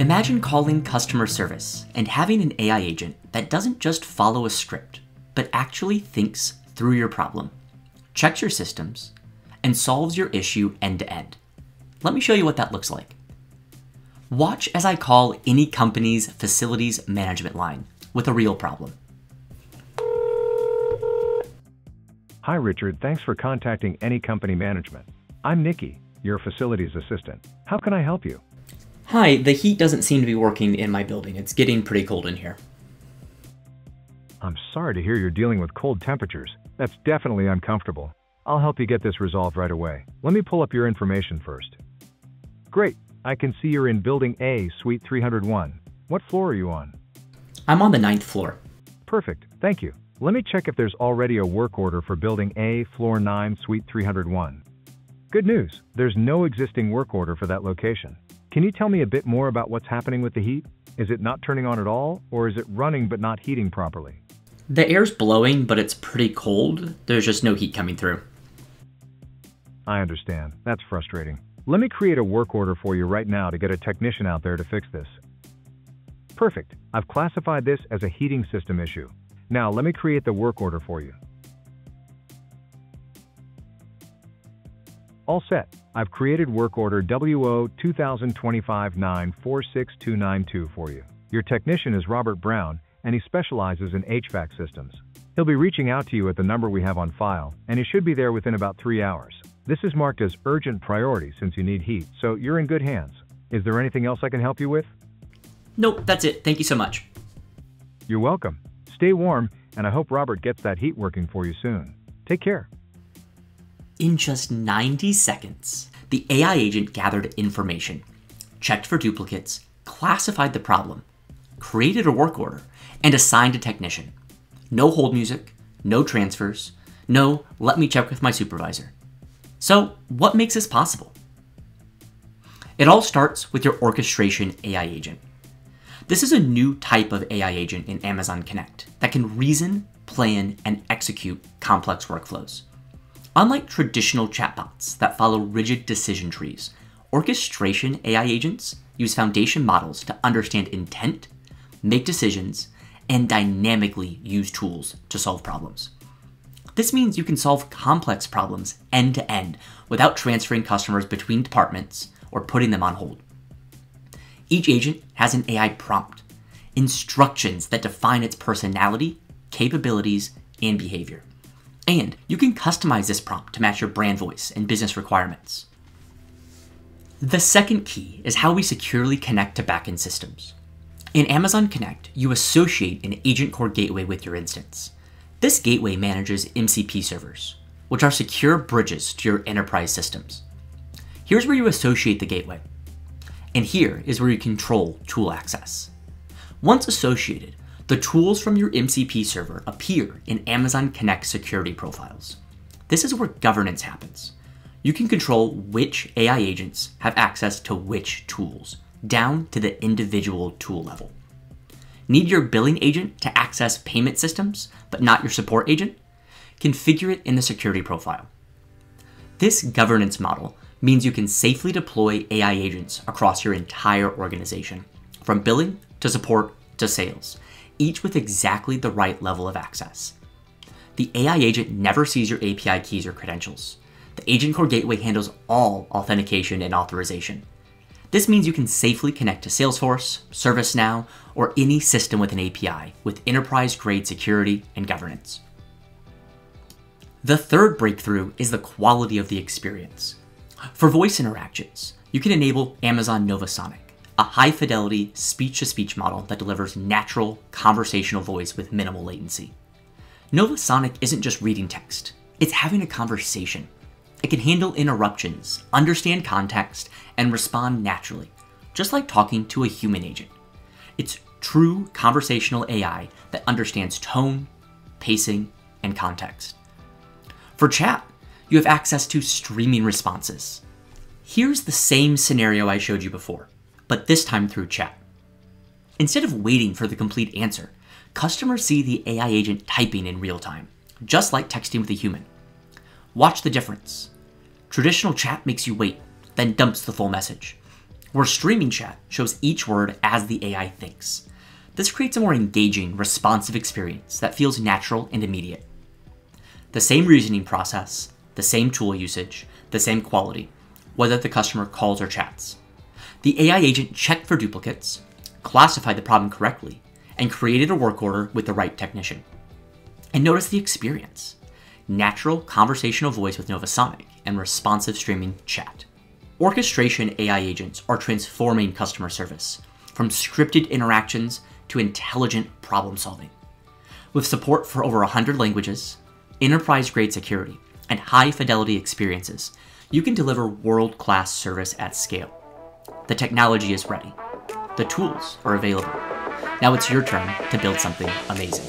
Imagine calling customer service and having an AI agent that doesn't just follow a script, but actually thinks through your problem, checks your systems, and solves your issue end to end. Let me show you what that looks like. Watch as I call any company's facilities management line with a real problem. Hi, Richard. Thanks for contacting Any Company Management. I'm Nikki, your facilities assistant. How can I help you? Hi, the heat doesn't seem to be working in my building. It's getting pretty cold in here. I'm sorry to hear you're dealing with cold temperatures. That's definitely uncomfortable. I'll help you get this resolved right away. Let me pull up your information first. Great. I can see you're in Building A, Suite 301. What floor are you on? I'm on the ninth floor. Perfect. Thank you. Let me check if there's already a work order for Building A, Floor 9, Suite 301. Good news. There's no existing work order for that location. Can you tell me a bit more about what's happening with the heat? Is it not turning on at all, or is it running but not heating properly? The air's blowing, but it's pretty cold. There's just no heat coming through. I understand. That's frustrating. Let me create a work order for you right now to get a technician out there to fix this. Perfect. I've classified this as a heating system issue. Now let me create the work order for you. All set. I've created work order WO 2025-9 for you. Your technician is Robert Brown, and he specializes in HVAC systems. He'll be reaching out to you at the number we have on file, and he should be there within about three hours. This is marked as urgent priority since you need heat, so you're in good hands. Is there anything else I can help you with? Nope, that's it. Thank you so much. You're welcome. Stay warm, and I hope Robert gets that heat working for you soon. Take care. In just 90 seconds, the AI agent gathered information, checked for duplicates, classified the problem, created a work order, and assigned a technician. No hold music, no transfers, no let me check with my supervisor. So, what makes this possible? It all starts with your orchestration AI agent. This is a new type of AI agent in Amazon Connect that can reason, plan, and execute complex workflows. Unlike traditional chatbots that follow rigid decision trees, orchestration AI agents use foundation models to understand intent, make decisions, and dynamically use tools to solve problems. This means you can solve complex problems end to end without transferring customers between departments or putting them on hold. Each agent has an AI prompt, instructions that define its personality, capabilities, and behavior. And you can customize this prompt to match your brand voice and business requirements. The second key is how we securely connect to backend systems. In Amazon Connect, you associate an AgentCore gateway with your instance. This gateway manages MCP servers, which are secure bridges to your enterprise systems. Here's where you associate the gateway. And here is where you control tool access. Once associated, the tools from your MCP server appear in Amazon Connect security profiles. This is where governance happens. You can control which AI agents have access to which tools, down to the individual tool level. Need your billing agent to access payment systems, but not your support agent? Configure it in the security profile. This governance model means you can safely deploy AI agents across your entire organization, from billing to support to sales, each with exactly the right level of access. The AI agent never sees your API keys or credentials. The AgentCore Gateway handles all authentication and authorization, this means you can safely connect to Salesforce, ServiceNow, or any system with an API with enterprise grade security and governance. The third breakthrough is the quality of the experience. For voice interactions, you can enable Amazon Nova Sonic, a high fidelity speech to speech model that delivers natural conversational voice with minimal latency. Nova Sonic isn't just reading text, it's having a conversation it can handle interruptions, understand context, and respond naturally, just like talking to a human agent. It's true conversational AI that understands tone, pacing, and context. For chat, you have access to streaming responses. Here's the same scenario I showed you before, but this time through chat. Instead of waiting for the complete answer, customers see the AI agent typing in real time, just like texting with a human. Watch the difference. Traditional chat makes you wait, then dumps the full message. where streaming chat shows each word as the AI thinks. This creates a more engaging, responsive experience that feels natural and immediate. The same reasoning process, the same tool usage, the same quality, whether the customer calls or chats. The AI agent checked for duplicates, classified the problem correctly, and created a work order with the right technician. And notice the experience natural conversational voice with Nova Sonic and responsive streaming chat. Orchestration AI agents are transforming customer service from scripted interactions to intelligent problem solving. With support for over 100 languages, enterprise grade security, and high fidelity experiences, you can deliver world class service at scale. The technology is ready, the tools are available. Now it's your turn to build something amazing.